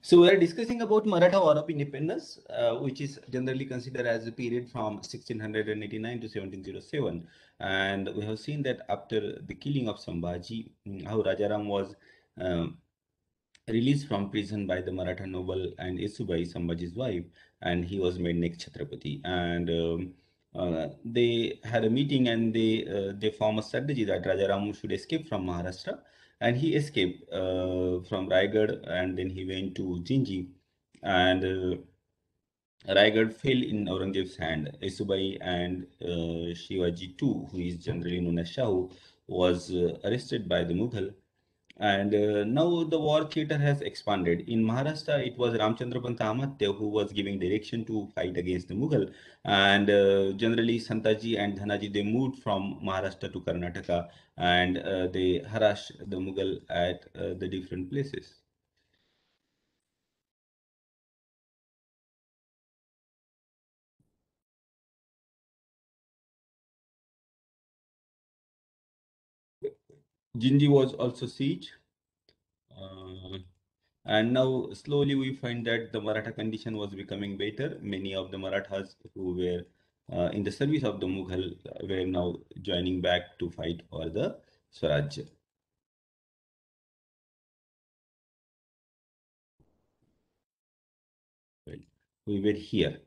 So we are discussing about Maratha War of Independence, uh, which is generally considered as a period from 1689 to 1707. And we have seen that after the killing of Sambhaji, mm, how Rajaram was um, released from prison by the Maratha noble and Yesubai, Sambhaji's wife, and he was made next Chhatrapati. And um, uh, they had a meeting and they uh, they formed a strategy that Rajaram should escape from Maharashtra and he escaped uh, from Raigad and then he went to Jinji and uh, Raigad fell in Aurangzeb's hand. Yesubai and uh, Shivaji too, who is generally known as Shahu, was uh, arrested by the Mughal and uh, now the war theater has expanded. In Maharashtra, it was Ramchandra Pant Amatya who was giving direction to fight against the Mughal. And uh, generally, Santaji and Dhanaji, they moved from Maharashtra to Karnataka and uh, they harassed the Mughal at uh, the different places. Jinji was also siege. Uh, and now slowly we find that the Maratha condition was becoming better. Many of the Marathas who were uh, in the service of the Mughal were now joining back to fight for the Swarajya. Well, we were here.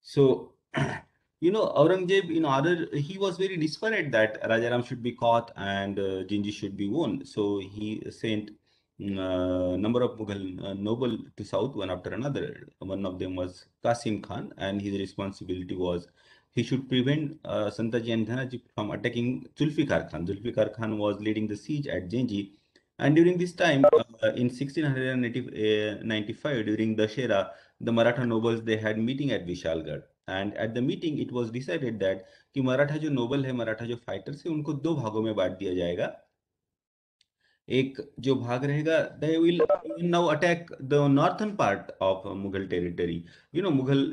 So you know, Aurangzeb, in order, he was very desperate that Rajaram should be caught and uh, Jinji should be won. So he sent a mm, uh, number of Mughal uh, noble to south, one after another. One of them was Qasim Khan, and his responsibility was he should prevent uh, Santaji and Dhanaji from attacking Zulfikar Khan. Zulfikar Khan was leading the siege at Jinji. And during this time, uh, in 1695, during the Shera, the Maratha nobles, they had meeting at Vishalgarh. And at the meeting it was decided that कि मराठा जो Nobel है मराठा जो fighters है उनको दो भागों में बांट दिया जाएगा एक जो भाग रहेगा they will now attack the northern part of Mughal territory you know Mughal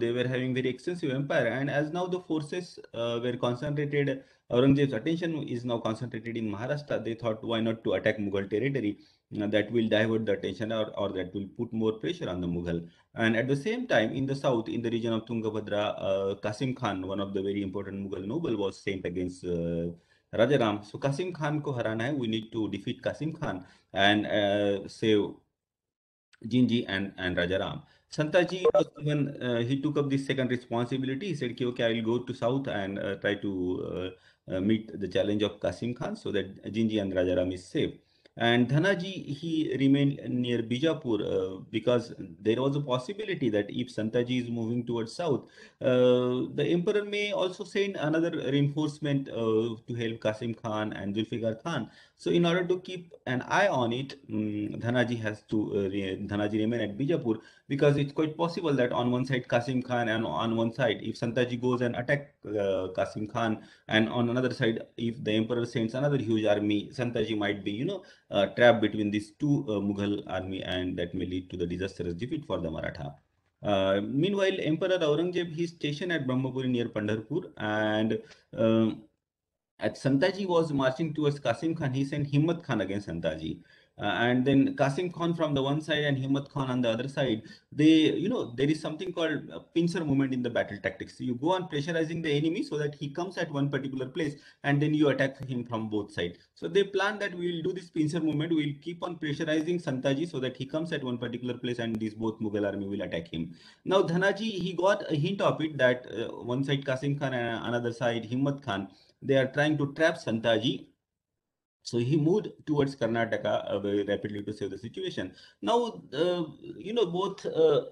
they were having very extensive empire and as now the forces were concentrated Aurangzeb's attention is now concentrated in Maharashtra. They thought, why not to attack Mughal territory? Uh, that will divert the attention or, or that will put more pressure on the Mughal. And at the same time, in the south, in the region of Tungabhadra, uh, Qasim Khan, one of the very important Mughal noble, was sent against uh, Rajaram. So Qasim Khan ko harana hai. We need to defeat Qasim Khan and uh, save Jinji and, and Rajaram. Santaji was given, uh, he took up this second responsibility. He said, okay, I will go to south and uh, try to uh, uh, meet the challenge of Qasim Khan so that Jinji and Rajaram is safe. And Dhanaji, he remained near Bijapur uh, because there was a possibility that if Santaji is moving towards south, uh, the emperor may also send another reinforcement uh, to help Qasim Khan and Zulfikar Khan. So in order to keep an eye on it, um, Dhanaji has to uh, Dhanaji remain at Bijapur because it's quite possible that on one side Qasim Khan and on one side if Santaji goes and attack uh, Qasim Khan and on another side if the emperor sends another huge army, Santaji might be you know uh, trapped between these two uh, Mughal army and that may lead to the disastrous defeat for the Maratha. Uh, meanwhile, Emperor Aurangzeb he is stationed at Brahmapuri near Pandharpur and um, at Santaji was marching towards Qasim Khan, he sent Himmat Khan against Santaji. Uh, and then Qasim Khan from the one side and Himmat Khan on the other side, they, you know, there is something called a pincer movement in the battle tactics. You go on pressurizing the enemy so that he comes at one particular place and then you attack him from both sides. So they plan that we will do this pincer movement. We will keep on pressurizing Santaji so that he comes at one particular place and these both Mughal army will attack him. Now Dhanaji, he got a hint of it that uh, one side Qasim Khan and another side Himmat Khan, they are trying to trap Santaji so he moved towards Karnataka uh, very rapidly to save the situation. Now, uh, you know, both uh,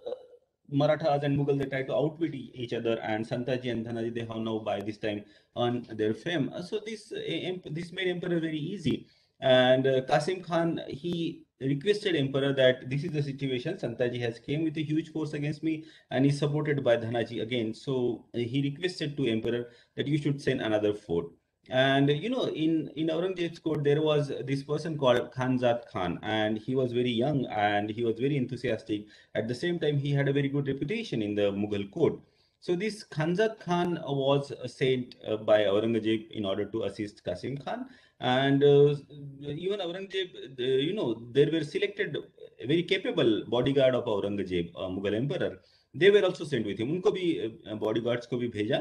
Marathas and Mughals, they try to outwit each other and Santaji and Dhanaji, they have now by this time on their fame. Uh, so this, uh, this made emperor very easy. And uh, Qasim Khan, he requested emperor that this is the situation. Santaji has came with a huge force against me and is supported by Dhanaji again. So uh, he requested to emperor that you should send another fort. And you know, in in Aurangzeb's court, there was this person called Khanzad Khan, and he was very young and he was very enthusiastic. At the same time, he had a very good reputation in the Mughal court. So this Khanzad Khan was sent uh, by Aurangzeb in order to assist Qasim Khan, and uh, even Aurangzeb, you know, there were selected a very capable bodyguard of Aurangzeb, uh, Mughal emperor, they were also sent with him. उनको भी bodyguards को भी भेजा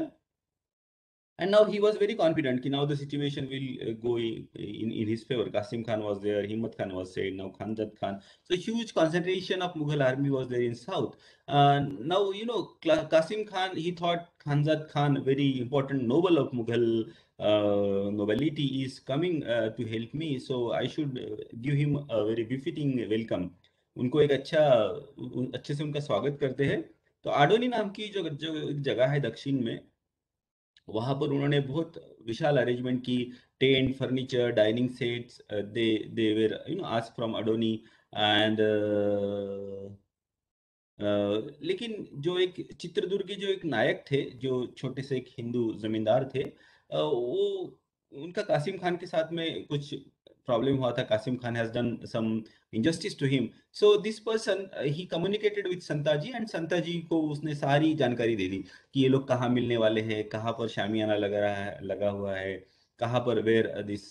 and now he was very confident that now the situation will uh, go in, in, in, his favor. Qasim Khan was there, Himmat Khan was there, now Khanzad Khan. So huge concentration of Mughal army was there in south. Uh, now, you know, Qasim Khan, he thought Khanzad Khan, very important noble of Mughal uh, nobility is coming uh, to help me. So I should uh, give him a very befitting welcome. उनको एक अच्छा अच्छे से उनका स्वागत करते हैं तो आडोनी नाम की जो जो जगह है दक्षिण में वहाँ पर उन्होंने बहुत विशाल अरेंजमेंट की, tent furniture dining sets they they were you know ask from Adoni and लेकिन जो एक चित्रदुर्ग के जो एक नायक थे, जो छोटे से एक हिंदू जमींदार थे वो उनका कासिम खान के साथ में कुछ प्रॉब्लम हुआ था Qasim Khan has done some injustice to him so this person uh, he communicated with Santaji and Santaji को उसने सारी जानकारी दे दी कि ये लोग कहाँ मिलने वाले हैं कहाँ पर शामियाना लगा रहा है लगा हुआ है कहाँ पर where this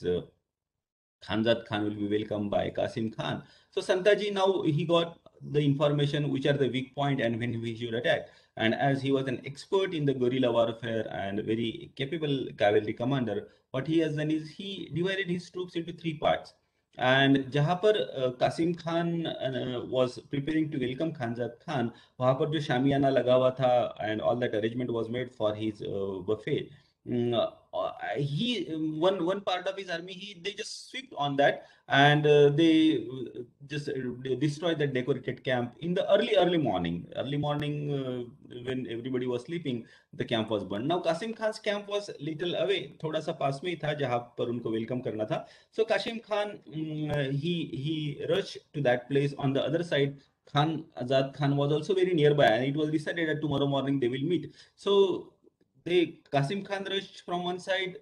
Khanzad Khan will be welcomed by Qasim Khan. So Santaji now he got the information which are the weak point and when we should attack. And as he was an expert in the guerrilla warfare and very capable cavalry commander, what he has done is he divided his troops into three parts. And जहाँ पर Qasim Khan was preparing to welcome खानजाद Khan वहाँ पर जो शामियाना लगा हुआ था and all that arrangement was made for his buffet uh, he one one part of his army he they just swept on that and uh, they uh, just uh, destroyed that decorated camp in the early early morning. Early morning uh, when everybody was sleeping the camp was burned. Now kasim khan's camp was little away. Thoda sa paas mein tha jahan par unko welcome karna tha. So kasim khan um, he he rushed to that place. On the other side khan azad khan was also very nearby and it was decided that tomorrow morning they will meet. So they Qasim Khan rushed from one side,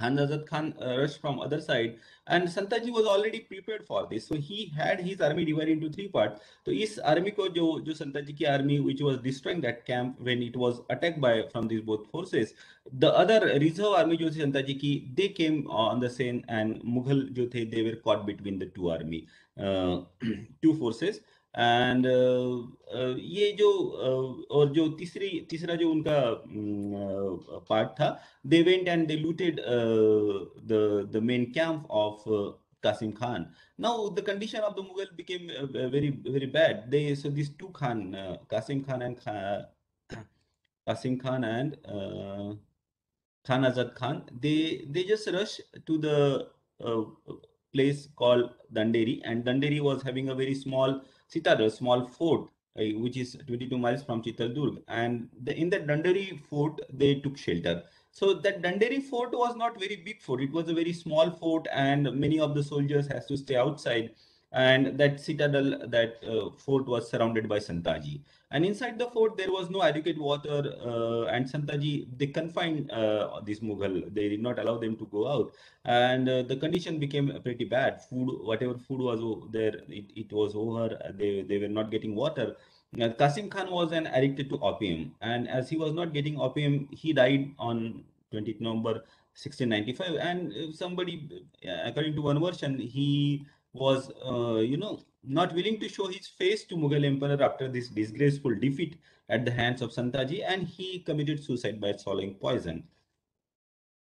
Azad Khan uh, rushed from other side, and Santaji was already prepared for this. So he had his army divided into three parts. So this army ko jo, jo Santaji ki army which was destroying that camp when it was attacked by from these both forces, the other reserve army jo Santaji ki, they came on the scene and Mughal jo the, they were caught between the two army, uh, two forces. And uh, uh, ये जो uh, और जो तीसरी तीसरा जो उनका part था they went and they looted the the main camp of Qasim Khan. Now the condition of the Mughal became uh, very very bad. They so these two Khan, uh, Qasim Khan and Khan, Qasim Khan and uh, Khan Azad Khan, they they just rush to the uh, place called Danderi, and Danderi was having a very small citadel, small fort, uh, which is 22 miles from Chitradurg. And the, in the Dandari fort, they took shelter. So that Dandari fort was not very big fort. It was a very small fort and many of the soldiers has to stay outside. And that citadel, that uh, fort was surrounded by Santaji. And inside the fort, there was no adequate water. Uh, and Santaji, they confined uh, this Mughal. They did not allow them to go out. And uh, the condition became pretty bad. Food, whatever food was there, it, it was over. They, they were not getting water. Now, Qasim Khan was an addicted to opium. And as he was not getting opium, he died on 20th November 1695. And somebody, according to one version, he was, uh, you know, not willing to show his face to Mughal emperor after this disgraceful defeat at the hands of Santaji and he committed suicide by swallowing poison.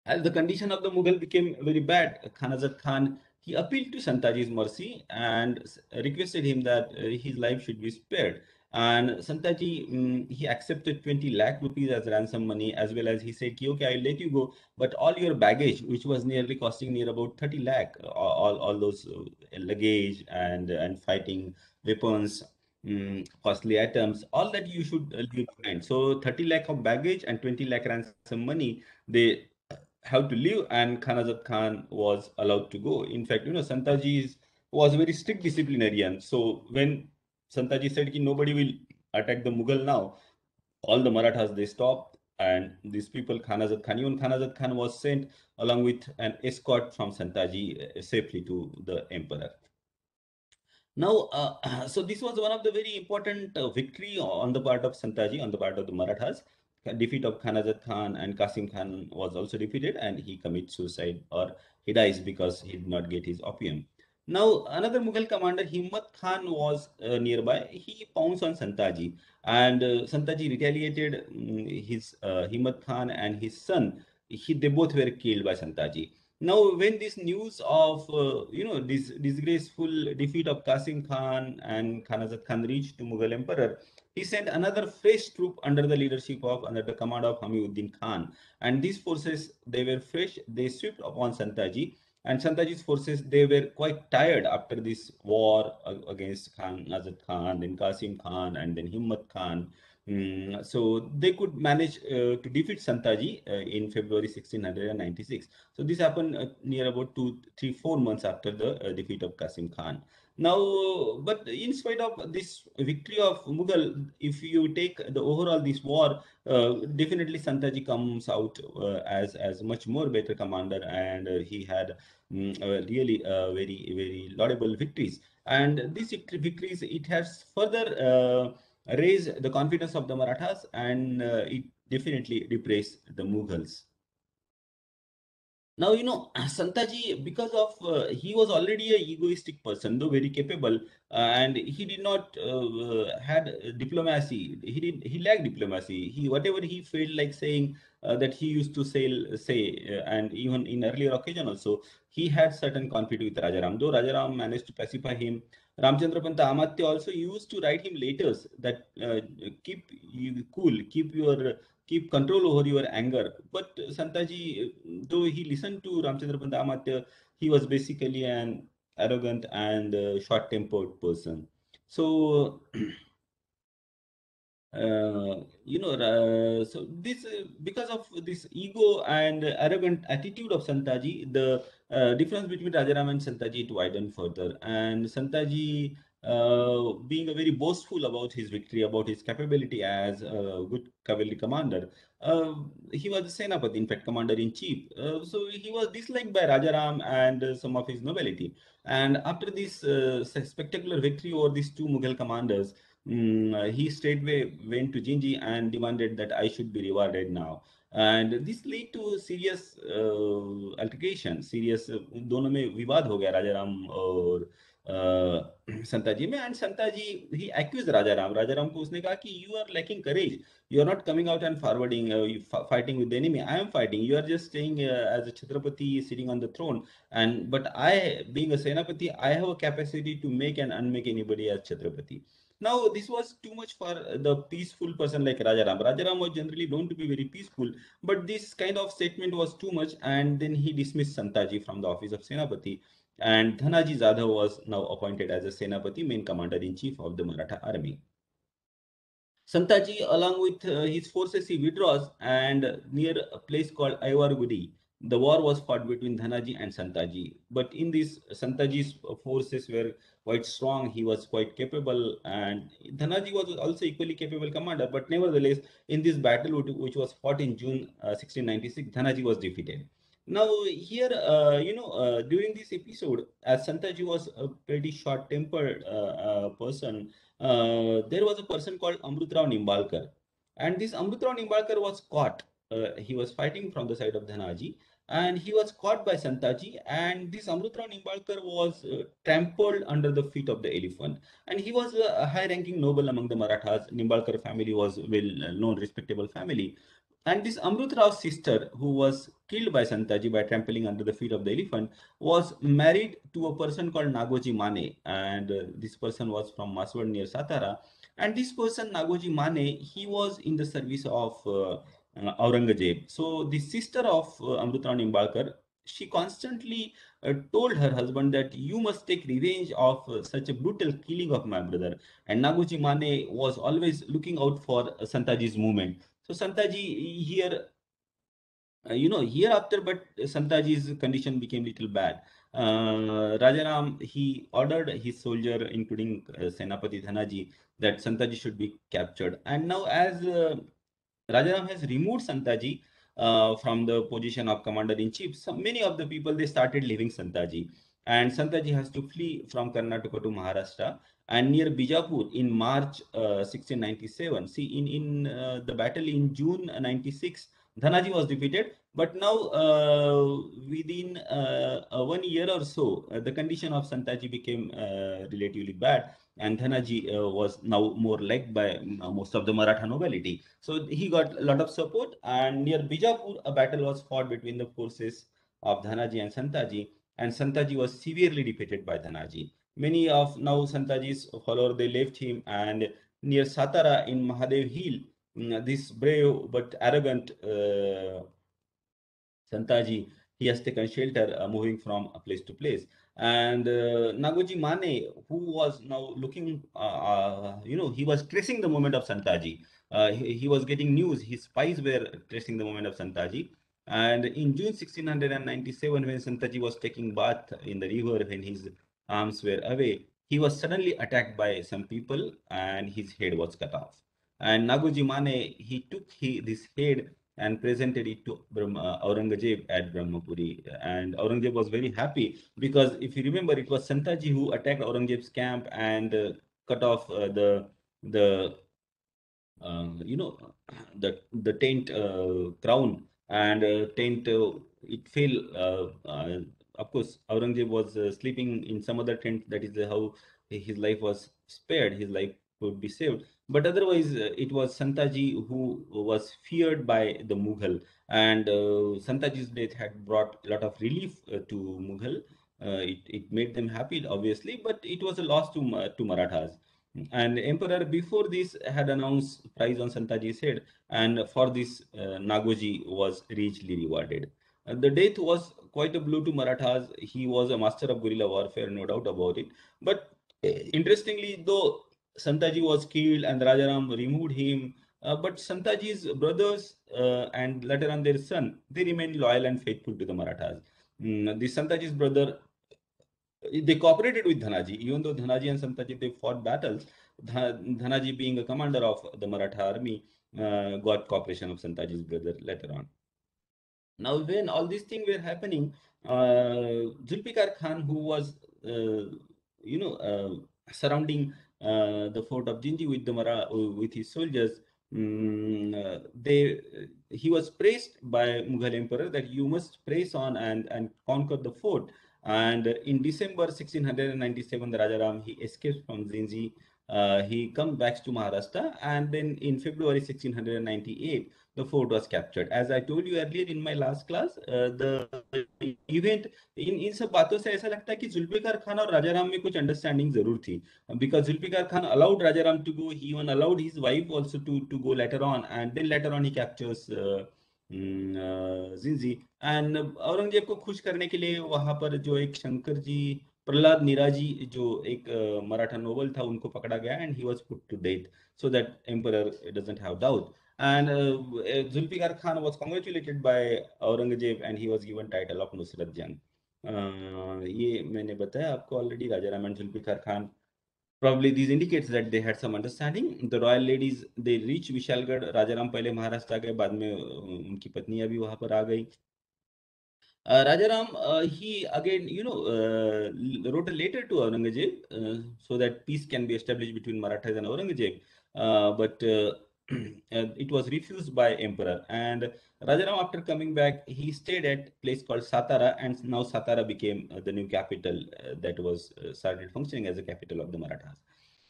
As the condition of the Mughal became very bad, Khanazad Khan, he appealed to Santaji's mercy and requested him that uh, his life should be spared. And Santaji, um, he accepted 20 lakh rupees as ransom money, as well as he said, okay, I'll let you go, but all your baggage, which was nearly costing near about 30 lakh, all, all those uh, luggage and, and fighting weapons, um, costly items, all that you should leave behind. So 30 lakh of baggage and 20 lakh ransom money, they have to leave and Khanazad Khan was allowed to go. In fact, you know, Santaji was a very strict disciplinarian. So when Santaji said nobody will attack the Mughal now. All the Marathas, they stopped and these people, Khanazad Khan, even Khanazad Khan was sent along with an escort from Santaji uh, safely to the emperor. Now, uh, so this was one of the very important uh, victory on the part of Santaji, on the part of the Marathas. Defeat of Khanazad Khan and Qasim Khan was also defeated and he commits suicide or he dies because he did not get his opium. Now, another Mughal commander, Himmat Khan, was uh, nearby. He pounced on Santaji, and uh, Santaji retaliated. Um, his uh, Himmat Khan and his son, he, they both were killed by Santaji. Now, when this news of uh, you know this disgraceful defeat of Qasim Khan and Khanazad Khan reached to Mughal emperor, he sent another fresh troop under the leadership of under the command of Hamiduddin Khan. And these forces, they were fresh. They swept upon Santaji and Santaji's forces, they were quite tired after this war against Khan, Azad Khan, then Qasim Khan, and then Himmat Khan. Mm, so they could manage uh, to defeat Santaji uh, in February 1696. So this happened uh, near about two, three, four months after the uh, defeat of Qasim Khan. Now, but in spite of this victory of Mughal, if you take the overall this war, uh, definitely Santaji comes out uh, as as much more better commander, and he had um, really uh, very very laudable victories. And these victories, it has further uh, raised the confidence of the Marathas, and uh, it definitely depressed the Mughals. Now, you know, Santaji, because of uh, he was already a egoistic person, though very capable, uh, and he did not uh, had diplomacy. He did he lacked diplomacy. He whatever he felt like saying uh, that he used to say say, uh, and even in earlier occasion also, he had certain conflict with Rajaram. Though Rajaram managed to pacify him, Ramchandra Panta Amatya also used to write him letters that uh, keep you cool, keep your keep control over your anger. But Santaji, though he listened to Ramchandra Amatya, he was basically an arrogant and uh, short-tempered person. So, uh, you know, uh, so this uh, because of this ego and arrogant attitude of Santaji, the uh, difference between Rajaram and Santaji to widen further. And Santaji uh, being a very boastful about his victory, about his capability as a good cavalry commander. Uh, he was the Senapati, in fact, commander in chief. So he was disliked by Rajaram and some of his nobility. And after this spectacular victory over these two Mughal commanders, um, he straightway went to Jinji and demanded that I should be rewarded now. And this led to serious uh, altercation, serious दोनों में विवाद हो गया राजाराम और संताजी में and Santaji he accused Raja Ram Raja Ram को उसने कहा कि you are lacking courage you are not coming out and forwarding fighting with enemy I am fighting you are just staying as a Chhatrapati sitting on the throne and but I being a senapati I have a capacity to make and unmake anybody as Chhatrapati now this was too much for the peaceful person like rajaram. Rajaram was generally known to be very peaceful but this kind of statement was too much and then he dismissed santaji from the office of senapati. And Dhanaji Jadhav was now appointed as a Senapati, main commander-in-chief of the Maratha army. Santaji, along with uh, his forces, he withdraws and near a place called Aiwargudi, the war was fought between Dhanaji and Santaji. But in this, Santaji's forces were quite strong. He was quite capable, and Dhanaji was also equally capable commander. But nevertheless, in this battle, which was fought in June uh, 1696, Dhanaji was defeated. Now here, uh, you know, uh, during this episode, as Santaji was a pretty short-tempered uh, uh person, uh, there was a person called Amrutrao Nimbalkar. And this Amrutrao Nimbalkar was caught. He was fighting from the side of Dhanaji and he was caught by Santaji and this Amrutrao Nimbalkar was trampled under the feet of the elephant. And he was a high-ranking noble among the Marathas. Nimbalkar family was well-known, respectable family. And this Amrut Rao's sister, who was killed by Santaji by trampling under the feet of the elephant, was married to a person called Nagoji Mane. And uh, this person was from Maswad near Satara. And this person, Nagoji Mane, he was in the service of uh, uh, Aurangzeb. So the sister of uh, Amrut Rao Nimbalkar, she constantly uh, told her husband that you must take revenge of uh, such a brutal killing of my brother. And Nagoji Mane was always looking out for uh, Santaji's movement. So Santaji here, uh, you know, hereafter, but Santaji's condition became little bad. Uh, Rajaram, he ordered his soldier, including uh, Senapati Dhanaji, that Santaji should be captured. And now as uh, Rajaram has removed Santaji uh, from the position of commander-in-chief, so many of the people, they started leaving Santaji. And Santaji has to flee from Karnataka to Maharashtra and near Bijapur in March uh, 1697. See, in, in uh, the battle in June 96, Dhanaji was defeated, but now uh, within uh, uh, one year or so, uh, the condition of Santaji became uh, relatively bad, and Dhanaji uh, was now more liked by most of the Maratha nobility. So he got a lot of support, and near Bijapur, a battle was fought between the forces of Dhanaji and Santaji, and Santaji was severely defeated by Dhanaji. Many of now Santaji's followers they left him, and near Satara in Mahadev Hill, mm, this brave but arrogant uh, Santaji, he has taken shelter uh, moving from place to place. And uh, Nagoji Mane, who was now looking, uh, uh, you know, he was tracing the movement of Santaji. Uh, he, he, was getting news, his spies were tracing the movement of Santaji. And in June 1697, when Santaji was taking bath in the river, when his arms were away, he was suddenly attacked by some people and his head was cut off. And Nagoji Mane, he took he, this head and presented it to Brahma, Aurangzeb at Brahmapuri. And Aurangzeb was very happy because if you remember, it was Santaji who attacked Aurangzeb's camp and uh, cut off uh, the the uh, you know the the tent uh, crown and uh, tent uh, it fell. of course, Aurangzeb was sleeping in some other tent. That is how his life was spared. His life could be saved but otherwise uh, it was Santaji who was feared by the Mughal and uh, Santaji's death had brought a lot of relief uh, to Mughal. It, it made them happy obviously, but it was a loss to, to Marathas. And emperor before this had announced prize on Santaji's head and for this uh, Nagoji was richly rewarded. Uh, the death was quite a blow to Marathas. He was a master of guerrilla warfare, no doubt about it. But interestingly, though Santaji was killed and Rajaram removed him. Uh, but Santaji's brothers uh, and later on their son, they remained loyal and faithful to the Marathas. Mm, the Santaji's brother, they cooperated with Dhanaji, even though Dhanaji and Santaji they fought battles. Dhanaji, being a commander of the Maratha army, uh, got cooperation of Santaji's brother later on. Now, when all these things were happening, uh, Khan, who was, uh, you know, uh, surrounding the fort of Jinji with the Mara, uh, with his soldiers, um, they he was praised by Mughal emperor that you must press on and and conquer the fort. And in December 1697, the Rajaram he escapes from. Uh, he comes back to Maharashtra, and then in February 1698, the fort was captured. As I told you earlier in my last class, uh, the event इन इन सब बातों से ऐसा लगता है कि जुल्फिकार खान और राजा राम में कुछ अंडरस्टैंडिंग ज़रूर थी। Because Zulfikar Khan allowed Raja Ram to go he one allowed his wife also to to go later on and then later on he Jinji and Aurangzeb को खुश करने के लिए वहाँ पर जो एक शंकर जी प्रहलाद निराजी जो एक मराठा नोबल था उनको पकड़ा गया and he was put to death so that emperor doesn't have doubt And uh, uh, Zulfikar Khan was congratulated by Aurangzeb and he was given title of Nusrat Jang. Uh, ये मैंने बताया आपको already Raja Ram and Zulfikar Khan probably these indicates that they had some understanding the royal ladies they reach Vishalgarh Ram पहले महाराष्ट्र आ गए बाद में उनकी पत्नियाँ भी वहाँ पर आ गई uh, Rajaram, uh, he again, you know, uh, wrote a letter to Aurangzeb uh, so that peace can be established between Marathas and Aurangzeb. Uh, but uh, it was refused by emperor and Rajaram after coming back he stayed at place called Satara and now Satara became uh, the new capital uh, that was uh, started functioning as a capital of the Marathas.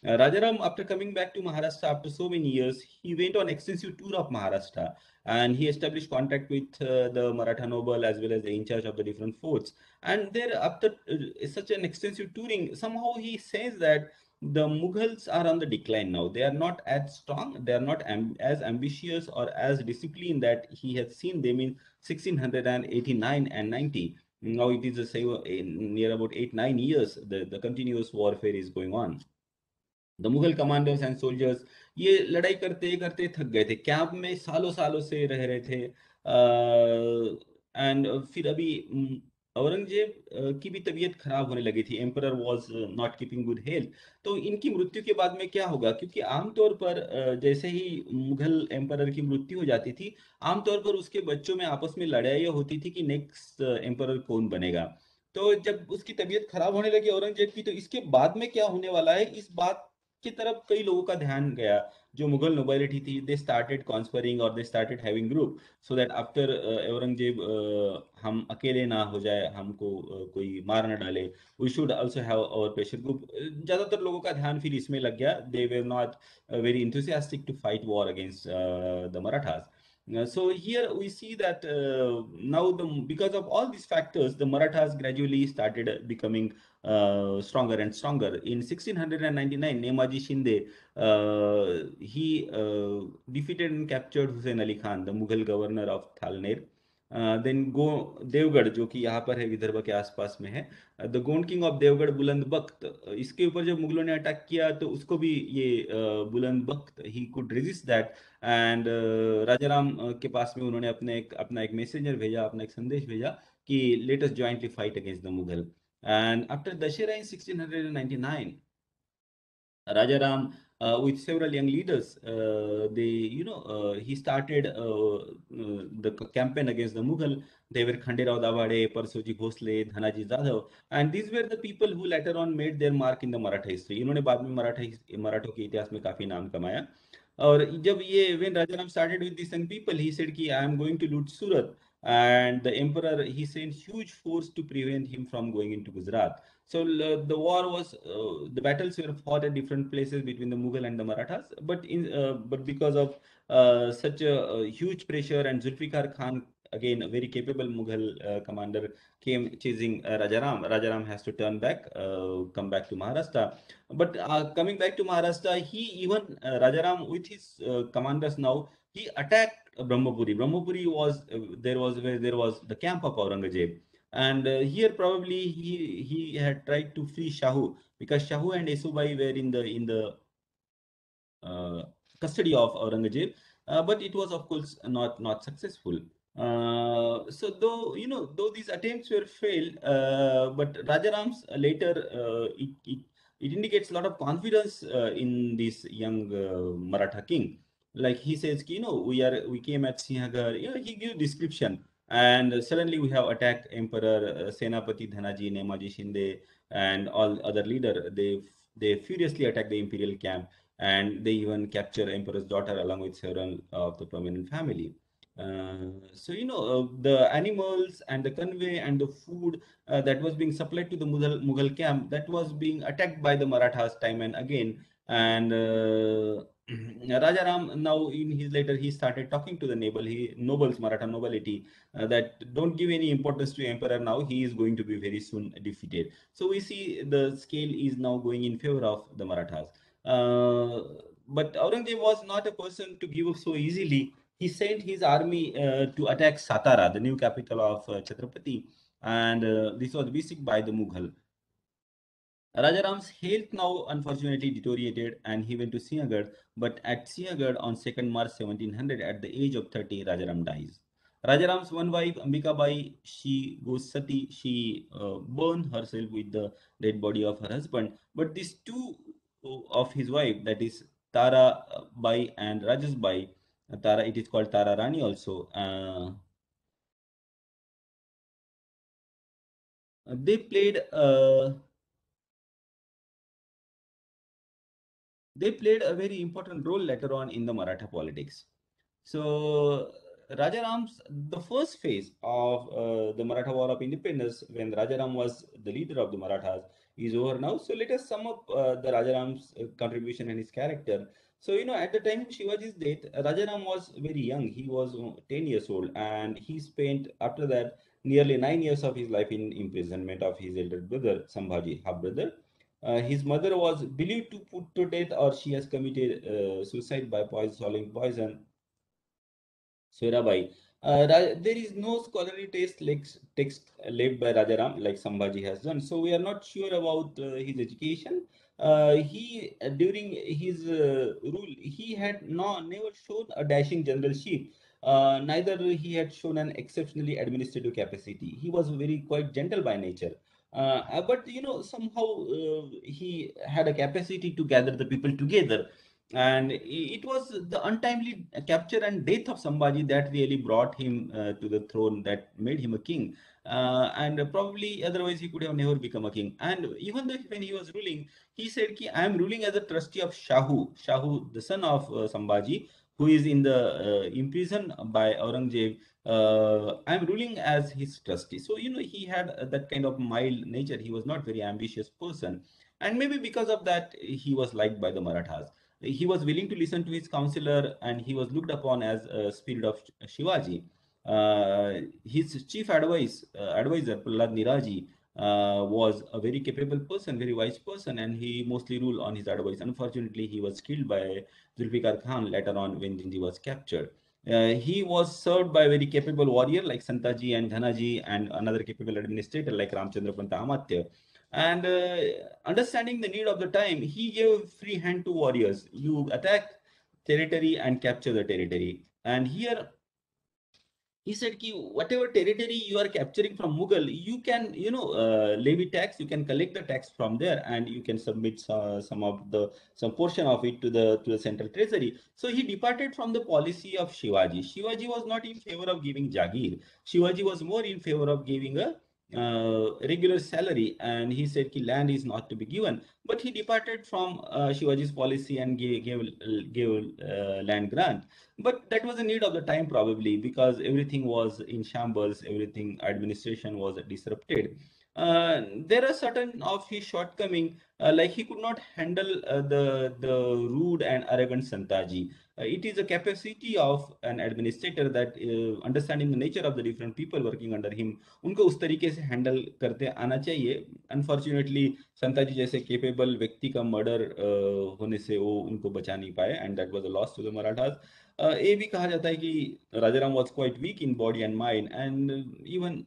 Uh, Rajaram after coming back to Maharashtra after so many years he went on extensive tour of Maharashtra and he established contact with uh, the Maratha noble as well as the in charge of the different forts and there after uh, such an extensive touring somehow he says that the Mughals are on the decline now. They are not as strong, they are not amb as ambitious or as disciplined that he has seen them in 1689 and 90. Now it is the same near about 8 9 years, the, the continuous warfare is going on. The Mughal commanders and soldiers ये लड़ाई करते करते थक गए थे camp में सालों सालों से रह रहे थे एंड फिर अभी औरंगज़ेब की भी तबीयत खराब होने लगी थी emperor was not keeping good health तो इनकी मृत्यु के बाद में क्या होगा? क्योंकि आमतौर पर जैसे ही मुगल एम्पर की मृत्यु हो जाती थी, आमतौर पर उसके बच्चों में आपस में लड़ाइयाँ होती थी कि नेक्स्ट एम्पर कौन बनेगा। तो जब उसकी तबीयत खराब होने लगी औरंगज़ेब की तो इसके बाद में क्या होने वाला है? इस बात की तरफ़ कई लोगों का ध्यान गया जो मुगल नोबेलिटी थी दे स्टार्टेड कॉन्स्परिंग और they started having group so that after Aurangzeb हम अकेले ना हो जाए हमको uh, कोई मार ना डाले we should also have our pressure group ज़्यादातर लोगों का ध्यान फिर इसमें लग गया they were not very enthusiastic to fight war against the Marathas Uh, so here we see that uh, now the because of all these factors the marathas gradually started becoming uh, stronger and stronger. In 1699 nemaji shinde he defeated and captured hussein ali khan the mughal governor of thalner then go, Devgarh, जो कि यहाँ पर है, विदर्भ के आसपास में है। The Gond king of Devgarh Buland Bakht. इसके ऊपर जब मुगलों ने अटैक किया तो उसको भी ये Buland Bakht he could resist that and Raja Ram के पास में उन्होंने अपने एक, अपना एक मैसेंजर भेजा, अपना एक संदेश भेजा कि let us jointly fight against the Mughal and after Dussehra in 1699 Raja Ram uh, with several young leaders. Uh, they, you know, uh, he started the campaign against the Mughal. They were Khanderao Davade, Parsoji Bhosle, Dhanaji Jadhav, and these were the people who later on made their mark in the Maratha history. इन्होंने बाद में मराठा मराठों के इतिहास में काफ़ी नाम कमाया और जब ये when Raja Ram started with these young people, he said कि I am going to loot Surat and the emperor he sent huge force to prevent him from going into Gujarat. So uh, the war was uh, the battles were fought at different places between the Mughal and the Marathas, but in uh, but because of uh, such a, a, huge pressure and Zulfikar Khan again a very capable Mughal uh, commander came chasing uh, Rajaram. Rajaram has to turn back, come back to Maharashtra. But coming back to Maharashtra, he even Rajaram with his commanders now he attacked Brahmapuri. Brahmapuri was there was where there was the camp of Aurangzeb and uh, here probably he he had tried to free Shahu because Shahu and Yesubai were in the in the uh, custody of Aurangzeb, uh, but it was of course not not successful. Uh, so though you know though these attempts were failed, uh, but Rajaram's later uh, it, it it indicates a lot of confidence in this young Maratha king. Like he says, you know, we are we came at Sinhagad. You know, he gives description and suddenly we have attacked Emperor uh, Senapati Dhanaji, Nemaji Shinde, and all other leader. They they furiously attack the imperial camp, and they even capture Emperor's daughter along with several of the prominent family. Uh, so you know uh, the animals and the convey and the food uh, that was being supplied to the Mughal, Mughal camp that was being attacked by the Marathas time and again and uh, Rajaram now in his letter he started talking to the noble he nobles Maratha nobility uh, that don't give any importance to emperor now he is going to be very soon defeated. So we see the scale is now going in favor of the Marathas. Uh, but Aurangzeb was not a person to give up so easily. He sent his army uh, to attack Satara, the new capital of uh, Chhatrapati, and uh, this was besieged by the Mughal. Rajaram's health now unfortunately deteriorated and he went to Sinhagad, but at Sinhagad on 2nd March 1700 at the age of 30, Rajaram dies. Rajaram's one wife, Ambika Bai, she goes sati, she uh, burned herself with the dead body of her husband. But these two of his wife, that is Tara Bai and Rajas Bai, Tara, it is called Tara Rani also, uh, they played uh, they played a very important role later on in the Maratha politics. So Rajaram's the first phase of uh, the Maratha War of Independence, when Rajaram was the leader of the Marathas, is over now. So let us sum up uh, the Rajaram's uh, contribution and his character. So you know, at the time Shivaji's death, Rajaram was very young. He was uh, 10 years old, and he spent after that nearly nine years of his life in imprisonment of his elder brother, Sambhaji, half brother. Uh, his mother was believed to put to death or she has committed uh, suicide by poison, swallowing poison. Soyarabai. Uh, there is no scholarly text, like, text left by Rajaram like Sambhaji has done. So we are not sure about uh, his education. Uh, he during his uh, rule he had no never shown a dashing generalship. neither he had shown an exceptionally administrative capacity. He was very quite gentle by nature. Uh, uh, but you know somehow uh, he had a capacity to gather the people together. And it was the untimely capture and death of Sambhaji that really brought him uh, to the throne that made him a king. Uh, and probably otherwise he could have never become a king. And even though when he was ruling, he said, "Ki I am ruling as a trustee of Shahu, Shahu, the son of uh, Sambhaji, who is in the uh, imprisoned by Aurangzeb. Uh, I am ruling as his trustee." So you know he had that kind of mild nature. He was not very ambitious person, and maybe because of that he was liked by the Marathas. He was willing to listen to his counselor, and he was looked upon as a spirit of Shivaji. Uh, his chief advice, uh, advisor, Prahlad Niraji, uh, was a very capable person, very wise person, and he mostly ruled on his advice. Unfortunately, he was killed by Zulfikar Khan later on when Jinji was captured. Uh, he was served by a very capable warrior like Santaji and Dhanaji and another capable administrator like Ramchandra Panta Amatya. And uh, understanding the need of the time, he gave free hand to warriors. You attack territory and capture the territory. And here he said ki whatever territory you are capturing from mughal you can you know uh, levy tax. You can collect the tax from there and you can submit some of the some portion of it to the to the central treasury. So he departed from the policy of shivaji. Shivaji was not in favor of giving jagir. Shivaji was more in favor of giving a uh, regular salary. And he said ki land is not to be given. But he departed from uh, shivaji's policy and gave gave, gave uh, land grant. But that was the need of the time probably because everything was in shambles. Everything administration was disrupted uh, there are certain of his shortcoming uh, like he could not handle uh, the the rude and arrogant santaji uh, it is a capacity of an administrator that uh, understanding the nature of the different people working under him उस तरीके से handle करते आना चाहिए unfortunately संता जी जैसे capable व्यक्ति का murder uh, होने से वो उनको बचा नहीं पाए and that was a loss to the Marathas ये भी कहा जाता है कि Rajaram was quite weak in body and mind and even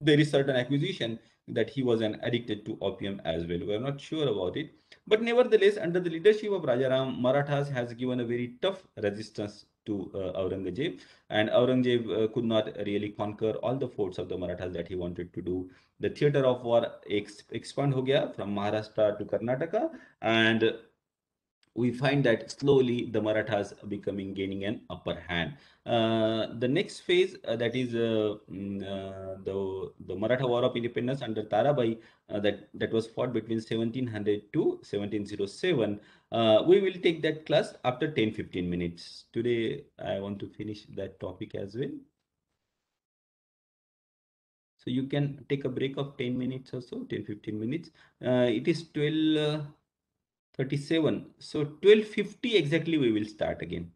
there is certain accusation that he was an addicted to opium as well. We are not sure about it. But nevertheless, under the leadership of Rajaram, Marathas has given a very tough resistance to uh, Aurangzeb, and Aurangzeb uh, could not really conquer all the forts of the Marathas that he wanted to do. The theater of war ex expand ho gaya from Maharashtra to Karnataka, and we find that slowly the Marathas becoming gaining an upper hand. Uh, the next phase uh, that is uh, mm, uh the the Maratha War of Independence under Tarabai uh, that that was fought between 1700 to 1707. Uh, we will take that class after 10-15 minutes. Today I want to finish that topic as well. So you can take a break of 10 minutes or so, 10-15 minutes. it is 12. 37 so 1250 exactly we will start again